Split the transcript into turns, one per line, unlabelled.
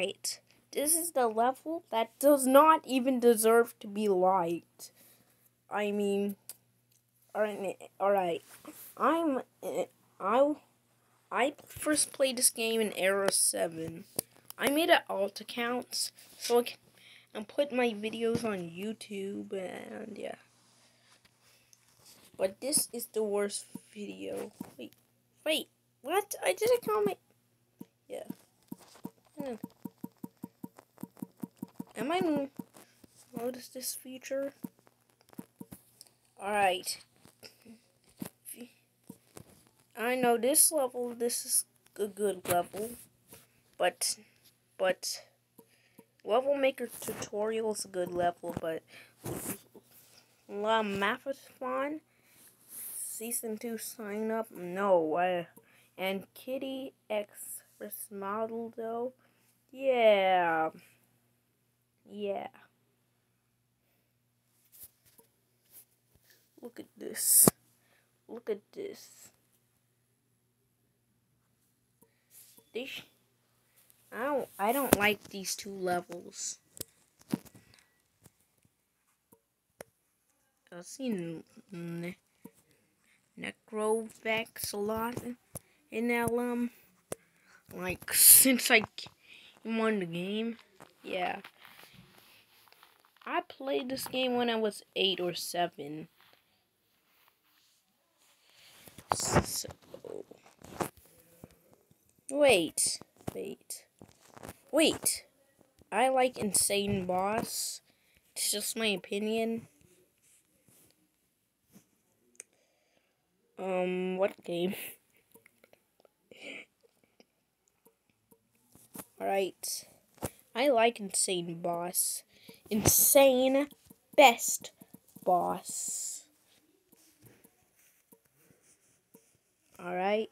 Alright. This is the level that does not even deserve to be liked. I mean, alright. I'm, eh, I, I first played this game in Era 7. I made an alt account so I can put my videos on YouTube and yeah. But this is the worst video. Wait, wait, what? I did a comment. Yeah. Hmm. Am notice this feature? Alright. I know this level, this is a good level. But, but, Level Maker tutorial is a good level, but La Mapathon Season 2 sign up? No. I, and Kitty X model though? Yeah. Yeah. Look at this. Look at this. This I don't I don't like these two levels. I've seen ne Necrovex a lot in LM. Like since I won the game. Yeah. I played this game when I was eight or seven. So, wait, wait, wait. I like Insane Boss. It's just my opinion. Um, what game? Alright. I like Insane Boss insane best boss. Alright.